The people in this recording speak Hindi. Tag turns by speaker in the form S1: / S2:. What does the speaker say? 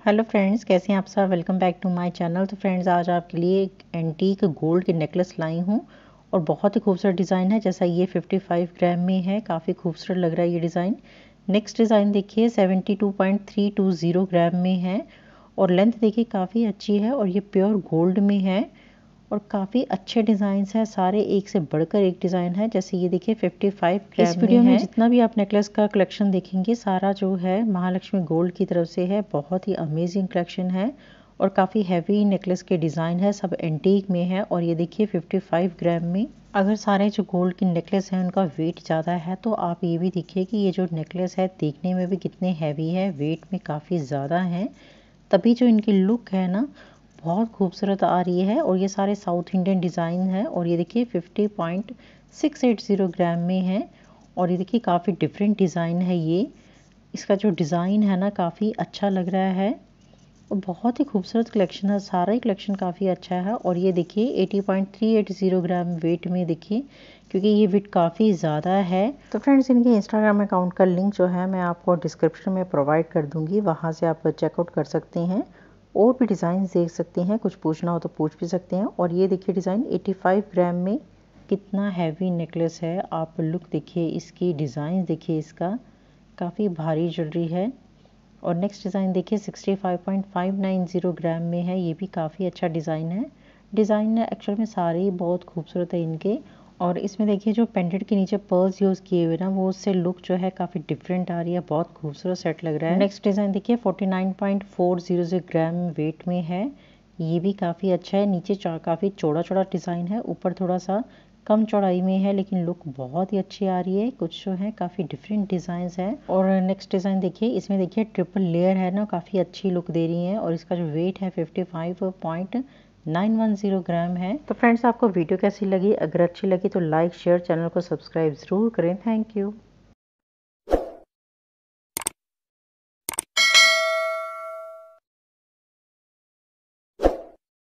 S1: हेलो फ्रेंड्स कैसे हैं आप सब? Welcome back to my channel तो फ्रेंड्स आज आपके लिए एक एंटीक गोल्ड की नेकलेस लाई हूँ और बहुत ही खूबसूरत डिज़ाइन है, जैसा ये 55 ग्राम में है। काफ़ी खूबसूरत लग रहा है ये डिज़ाइन नेक्स्ट डिज़ाइन देखिए 72.320 ग्राम में है और लेंथ देखिए काफ़ी अच्छी है और ये प्योर गोल्ड में है। और काफ़ी अच्छे डिज़ाइन है सारे एक से बढ़कर एक डिज़ाइन है। जैसे ये देखिए 55 इस वीडियो में, में जितना भी आप नेकलेस का कलेक्शन देखेंगे सारा जो है महालक्ष्मी गोल्ड की तरफ़ से है। बहुत ही अमेजिंग कलेक्शन है और काफ़ी हैवी नेकलेस के डिज़ाइन है सब एंटीक में है। और ये देखिए 55 ग्राम में अगर सारे जो गोल्ड की नेकलेस हैं उनका वेट ज़्यादा है तो आप ये भी देखिए कि ये जो नेकलेस है देखने में भी कितने हैवी है वेट में काफ़ी ज़्यादा है। तभी जो इनकी लुक है ना बहुत खूबसूरत आ रही है और ये सारे साउथ इंडियन डिज़ाइन है और ये देखिए fifty point six eight zero gram में है और ये देखिए काफ़ी डिफरेंट डिज़ाइन है ये। इसका जो डिज़ाइन है ना काफ़ी अच्छा लग रहा है और बहुत ही खूबसूरत कलेक्शन है, सारा ही कलेक्शन काफ़ी अच्छा है और ये देखिए eighty point three eight zero gram weight में देखिए क्योंकि ये वेट काफ़ी ज़्यादा है। तो फ्रेंड्स इनके इंस्टाग्राम अकाउंट का लिंक जो है मैं आपको डिस्क्रिप्शन में प्रोवाइड कर दूँगी, वहाँ से आप चेकआउट कर सकते हैं। और भी डिज़ाइन देख सकते हैं, कुछ पूछना हो तो पूछ भी सकते हैं। और ये देखिए डिज़ाइन 85 ग्राम में कितना हैवी नेकलेस है। आप लुक देखिए इसकी डिज़ाइन देखिए इसका काफ़ी भारी ज्वेलरी है। और नेक्स्ट डिज़ाइन देखिए 65.590 ग्राम में है। ये भी काफ़ी अच्छा डिज़ाइन है। डिज़ाइन एक्चुअल में सारे बहुत खूबसूरत है इनके। और इसमें देखिए जो पेंडेंट के नीचे पर्ल्स यूज़ किए हुए ना, वो उससे लुक जो है काफ़ी डिफरेंट आ रही है, बहुत खूबसूरत सेट लग रहा है। नेक्स्ट डिज़ाइन देखिए 49.400 ग्राम वेट में है। ये भी काफ़ी अच्छा है, नीचे काफ़ी चौड़ा चौड़ा डिज़ाइन है, ऊपर थोड़ा सा कम चौड़ाई में है, लेकिन लुक बहुत ही अच्छी आ रही है। कुछ जो है काफ़ी डिफरेंट डिज़ाइन है। और नेक्स्ट डिज़ाइन देखिए, इसमें देखिए ट्रिपल लेयर है ना, काफ़ी अच्छी लुक दे रही है। और इसका जो वेट है फिफ्टी फाइव पॉइंट 910 ग्राम है। तो फ्रेंड्स, आपको वीडियो कैसी लगी, अगर अच्छी लगी तो लाइक, शेयर, चैनल को सब्सक्राइब ज़रूर करें। Thank you.